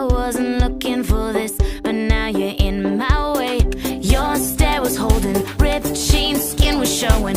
I wasn't looking for this, but now you're in my way. Your stare was holding, ripped jeans, skin was showing.